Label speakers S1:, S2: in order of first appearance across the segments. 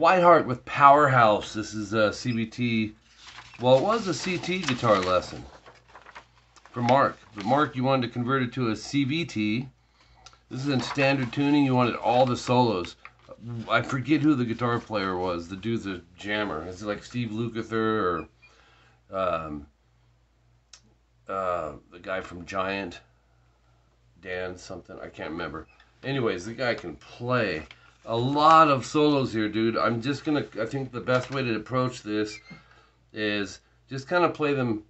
S1: Whiteheart with Powerhouse. This is a CVT. Well, it was a CT guitar lesson for Mark. But Mark, you wanted to convert it to a CVT. This is in standard tuning. You wanted all the solos. I forget who the guitar player was. The dude's a jammer. Is it like Steve Lukather or um, uh, the guy from Giant? Dan something. I can't remember. Anyways, the guy can play a lot of solos here, dude. I'm just gonna. I think the best way to approach this is just kind of play them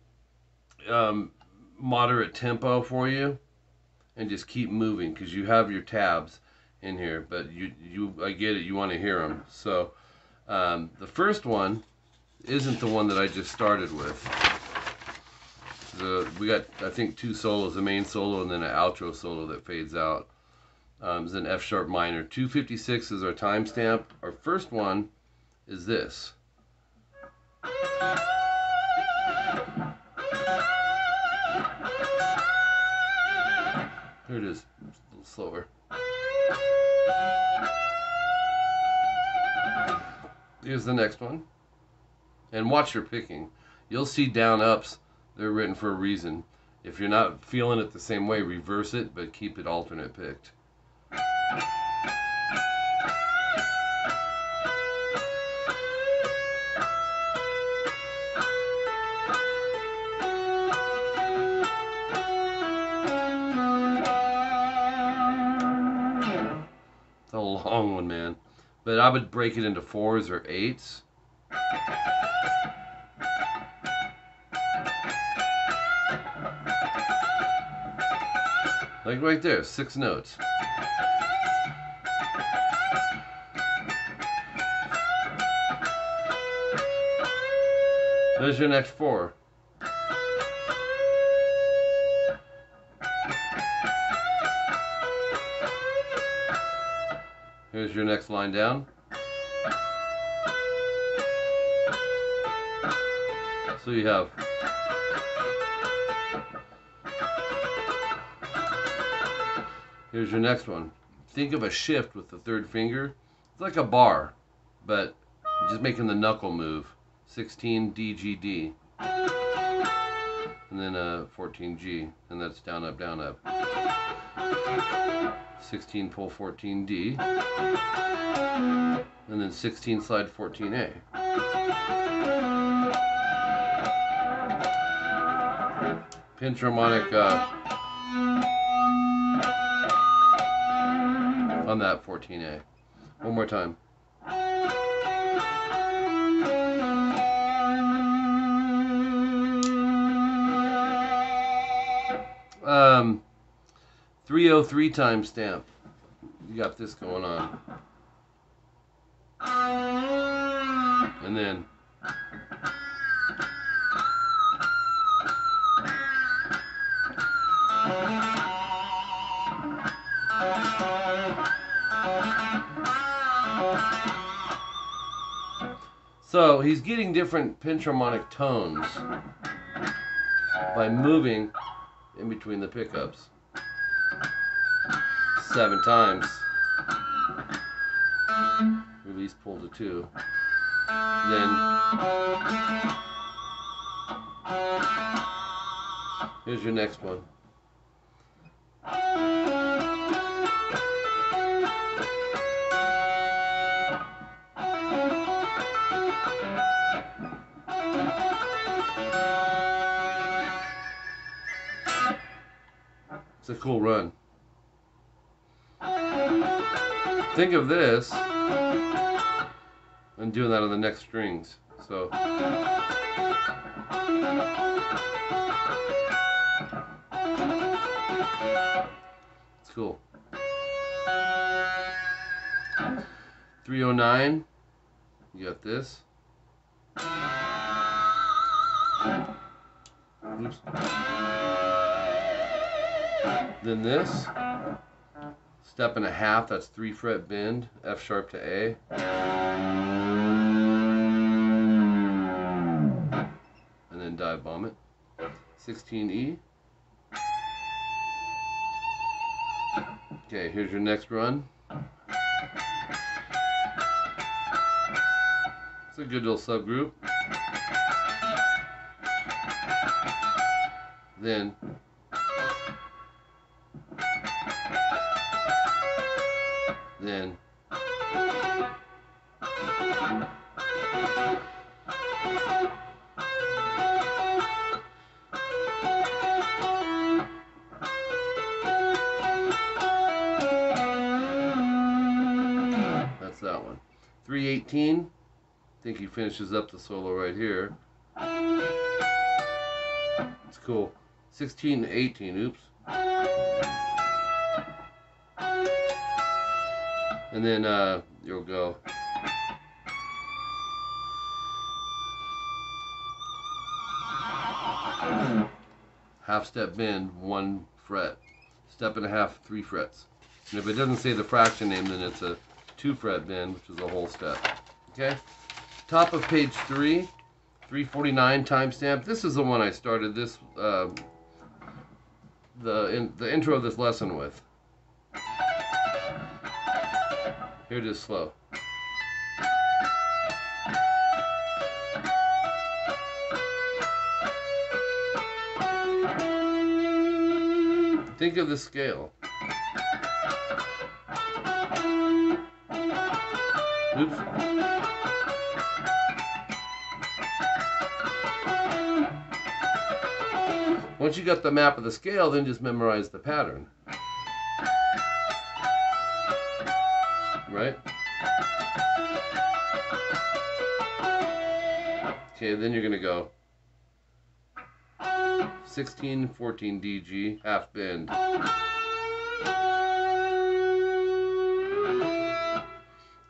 S1: um, moderate tempo for you, and just keep moving because you have your tabs in here. But you, you, I get it. You want to hear them. So um, the first one isn't the one that I just started with. The, we got, I think, two solos, a main solo and then an outro solo that fades out. Um, is an F sharp minor. 256 is our timestamp. Our first one is this. Here it is, a little slower. Here's the next one. And watch your picking. You'll see down ups, they're written for a reason. If you're not feeling it the same way, reverse it, but keep it alternate picked. A long one, man. But I would break it into fours or eights. Like right there, six notes. There's your next four. Here's your next line down. So you have Here's your next one. Think of a shift with the third finger. It's like a bar, but just making the knuckle move. 16 D G D, and then a 14 G, and that's down up down up. 16 pull 14 D, and then 16 slide 14 A. Pinch harmonic uh, on that 14A. One more time. Um, 303 timestamp. You got this going on. And then So he's getting different pinch harmonic tones by moving in between the pickups seven times. Release pull to two. Then here's your next one. A cool run. Think of this and doing that on the next strings. So it's cool. 309, you got this. Oops. Then this, step and a half, that's three fret bend, F sharp to A. And then dive bomb it. 16E. Okay, here's your next run. It's a good little subgroup. Then then That's that one. 318. I think he finishes up the solo right here. It's cool. 16 18. Oops. And then uh, you'll go. Half step bend, one fret. Step and a half, three frets. And if it doesn't say the fraction name, then it's a two fret bend, which is a whole step. Okay? Top of page three, 349 timestamp. This is the one I started this, uh, the, in, the intro of this lesson with. Here is slow. Think of the scale. Oops. Once you got the map of the scale, then just memorize the pattern. Right? Okay, then you're going to go 16, 14 DG, half bend.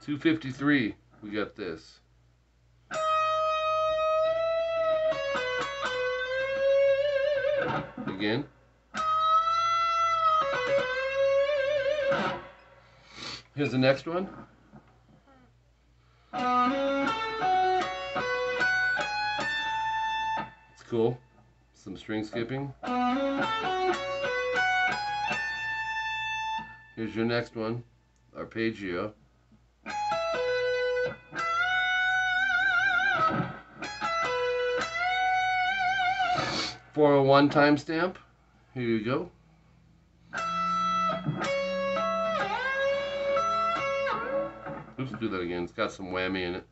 S1: Two fifty three. We got this. Again. Here's the next one. It's cool. Some string skipping. Here's your next one, arpeggio. Four oh one timestamp. Here you go. Oops, do that again. It's got some whammy in it.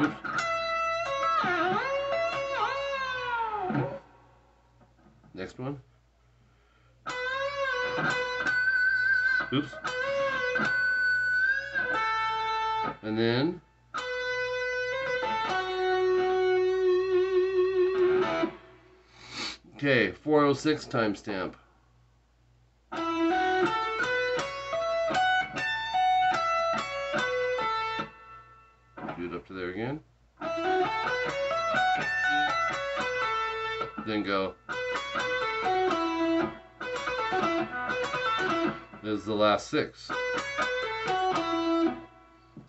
S1: Oops. Next one. Oops. And then Okay, 406 timestamp. Do it up to there again. Then go. This is the last six.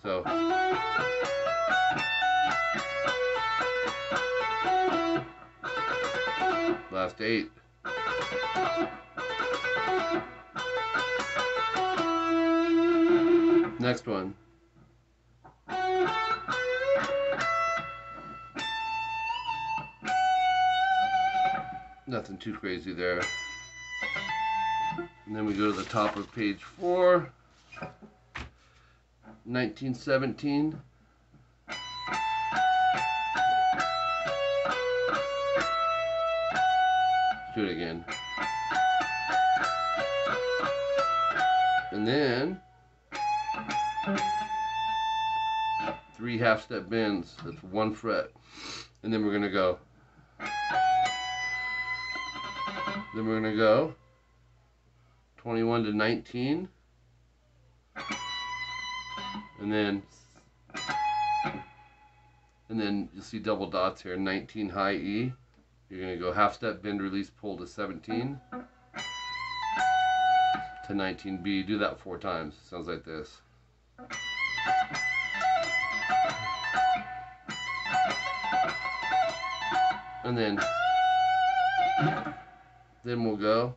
S1: So. Last eight. Next one. Nothing too crazy there. And then we go to the top of page four. 1917. Do it again. And then three half step bends. That's one fret. And then we're gonna go. Then we're gonna go 21 to 19. And then and then you'll see double dots here, 19 high E. You're going to go half step, bend, release, pull to 17 to 19B. Do that four times. Sounds like this. And then, then we'll go.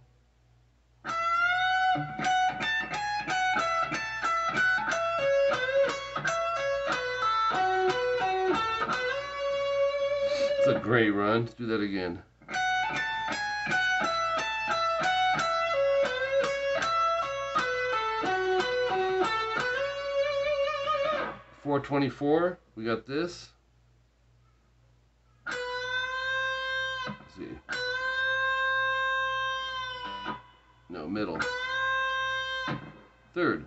S1: It's a great run. Let's do that again. Four twenty-four. We got this. Let's see. No, middle. Third.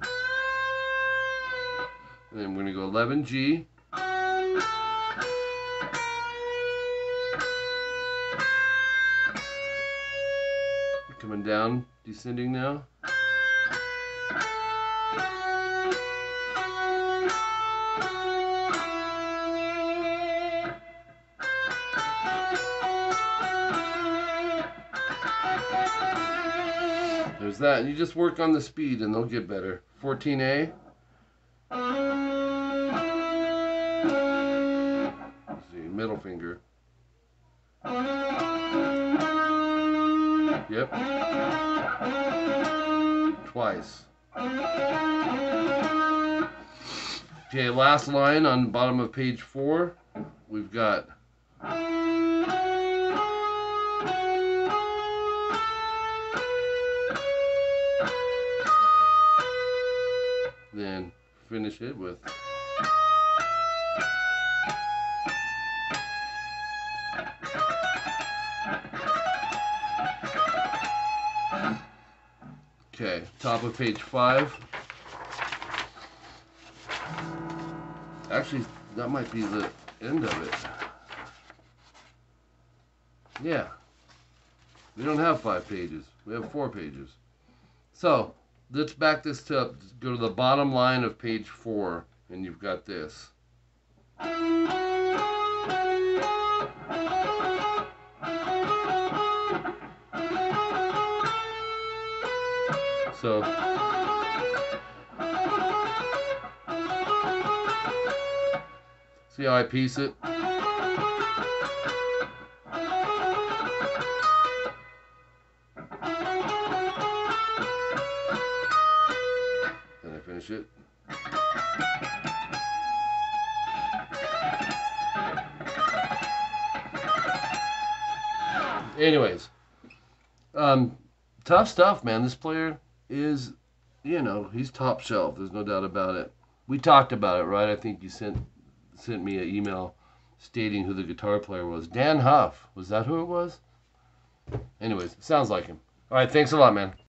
S1: And then we're gonna go 11G. Coming down, descending now. There's that. And you just work on the speed and they'll get better. 14A. Let's see, middle finger. Yep. Twice. Okay, last line on bottom of page four. We've got then finish it with Okay, top of page five. Actually, that might be the end of it. Yeah. We don't have five pages. We have four pages. So, let's back this up. Go to the bottom line of page four, and you've got this. So, see how I piece it? Then I finish it. Anyways, um, tough stuff, man. This player is, you know, he's top shelf. There's no doubt about it. We talked about it, right? I think you sent sent me an email stating who the guitar player was. Dann Huff. Was that who it was? Anyways, sounds like him. All right, thanks a lot, man.